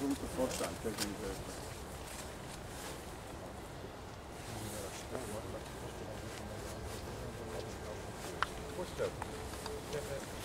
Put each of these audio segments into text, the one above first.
berühmte Vorstand, der ging Wo ist der?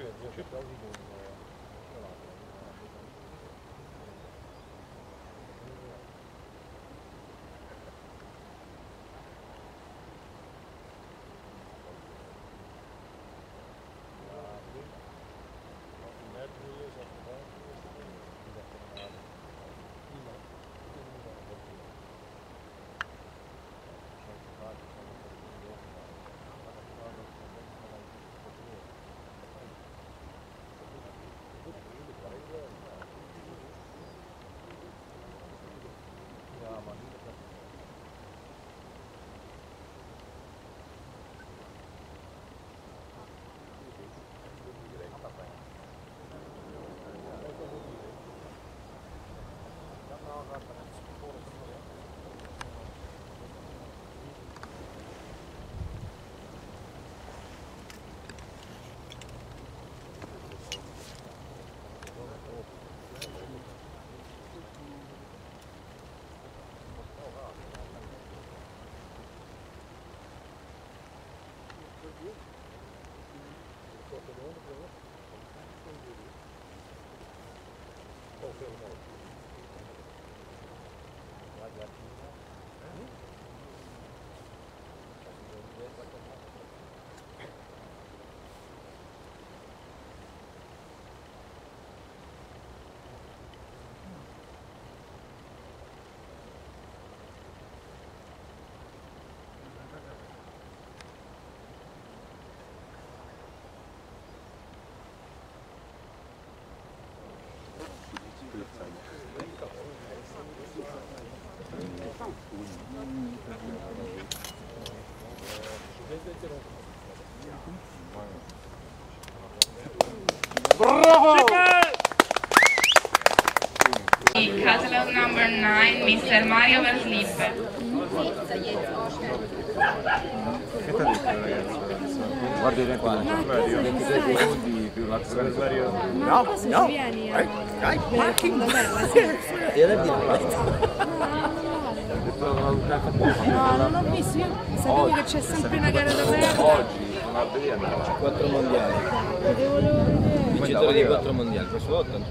Что я, видел. Catalog number 9, Mr. Mario Verslipper. Guardi le qua, 26 secondi più la No, no. Vieni a... Dai, parking da terra, No, non ho visto, io sapevo che c'è sempre una gara da terra. Oggi, non a vedere, andava. 4 mondiali, vincitore di 4 mondiali, questo 81.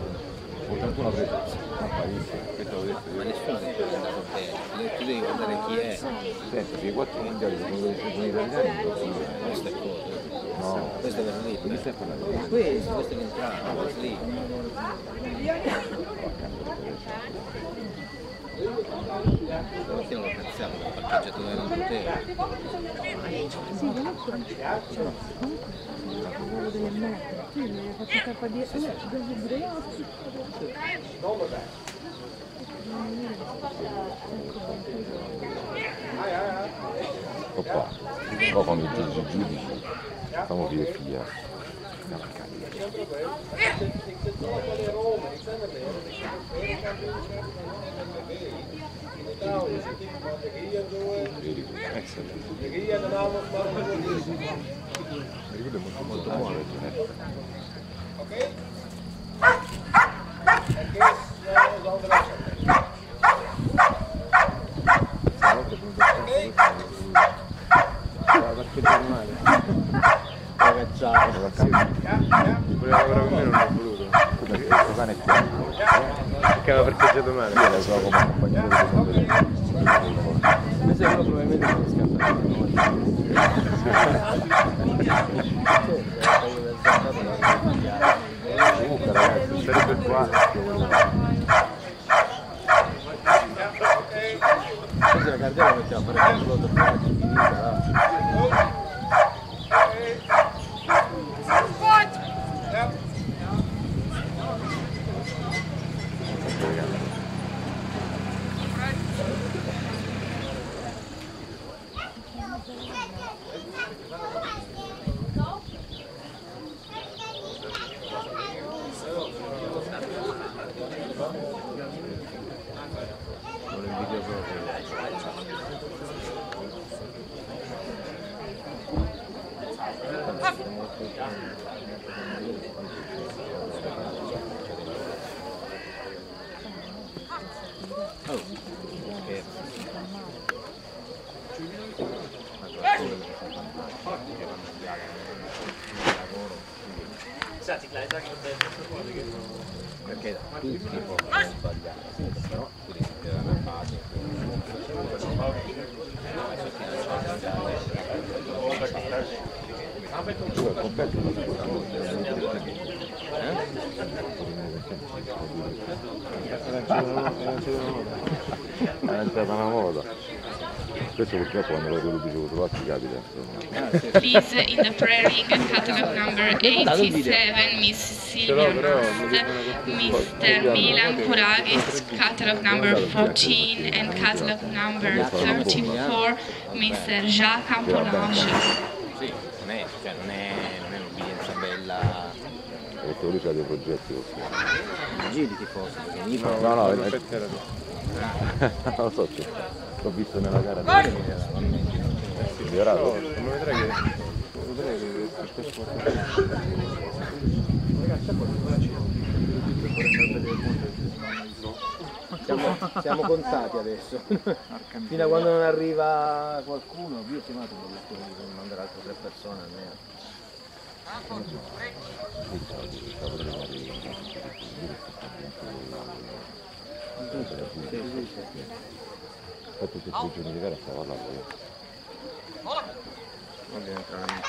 81 preso. A Parigi, questo avevo detto Ma nessuno ha è andato bene, tu devi guardare chi è, Senti, dei 4 mondiali sono sono italiani, questo è cosa. No, Questo è per lì. chi stai parlando? Questo, questo è l'entrata, questo lì. Perché non lo piazziamo nel parcheggio dove non poteva? Sì, quello delle Opa, qua quando Gesù giudice, facciamo via a casa. Sempre Excellent. Comunque ragazzi, sarebbe qua. Questa è la cartella mettiamo a fare il controllo per la finita. Non invidio proprio. Senti, Clay, dai che ho detto. Perché tutti possono sbagliare, però tu devi tirare la al completo non È entrata una moda. Questo purtroppo quando lo dicevo trovati capita. insomma. Please, in the prayer ring, catalog number 87, Miss Silvia Mast, Mr. Milan Kuragis, catalog number 14, and catalog number 34, Mr. Jacques Ampolange. Sì, non è, cioè, non è, non è un'obbedienza bella. Perché lui ha dei progetti così. Giri perché mi No, no, no, è- non lo so, sì. L'ho visto nella gara di migliorato. Come vedrai che... Vedrai che. Siamo, siamo contati adesso. Fino a quando non arriva qualcuno, io ho chiamato per per mandare altre tre persone almeno. Fatto tutti i giorni di gara stavo là poi. Non deve entrare in.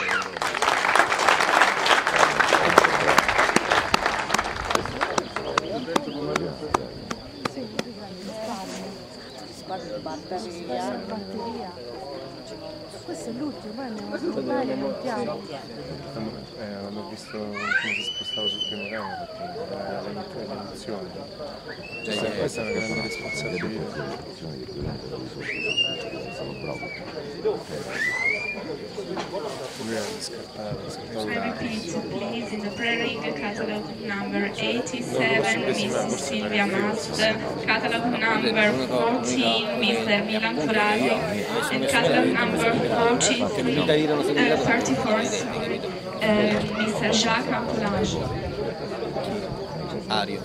Sì, grandi risparmio. Batteria. Batteria. Questo è l'ultimo, poi andiamo a salutare e montiamo. Eh, l'ho visto come si spostava sul primo ramo perché era le inizioni. Cioè, questa è una grande responsabilità. Lui era scartato, scartato I repeat, please, in the pre-ring catalog number 87, Miss Silvia Mast, catalog number 14, Mr. Milan Corasi, and catalog number 40, uh, 34, sorry, uh, Mr. Jacques Ampoulage. Ario.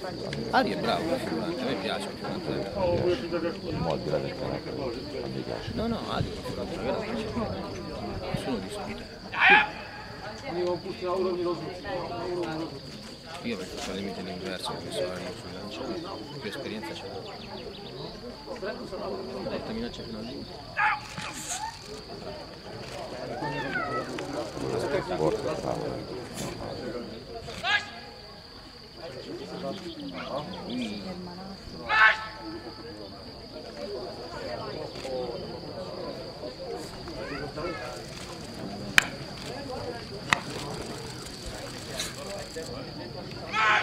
Ario è bravo, figurante, a me piace il figurante. mo al di là del carattere, a me piace. No, no, Ario. Nessuno discute. Io perché sono limite l'inverso, ho messo Ario sul lancio, più esperienza c'è. Detta minaccia fino al limite. Forza, bravo. Sì, a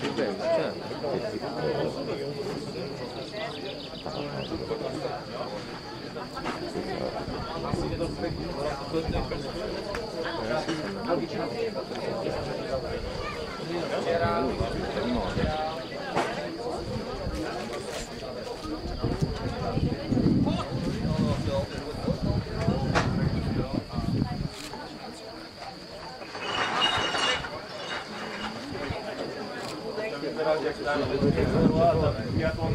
Grazie. Certo. Lettera è più bella, certo.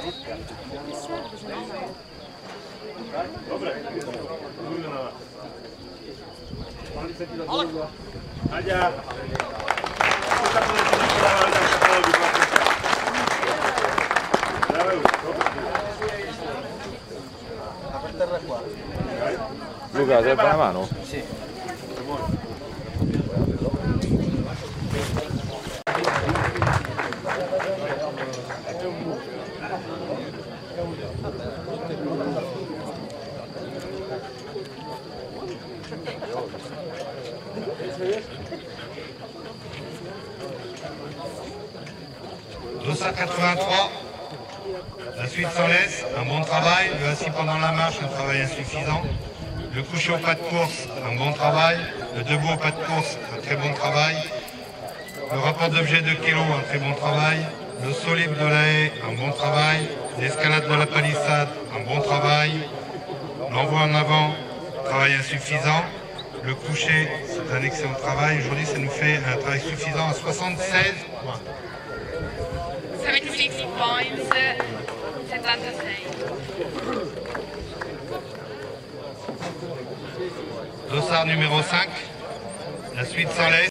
Eh, sì, sì. Luca, serve una mano? La suite sans laisse, un bon travail. Le assis pendant la marche, un travail insuffisant. Le coucher au pas de course, un bon travail. Le debout au pas de course, un très bon travail. Le rapport d'objet de kilo, un très bon travail. Le libre de la haie, un bon travail. L'escalade de la palissade, un bon travail. L'envoi en avant, travail insuffisant. Le coucher, c'est un excellent travail. Aujourd'hui, ça nous fait un travail suffisant à 76 points. 76 points, 76. Dossard numéro 5, la suite sans laisse.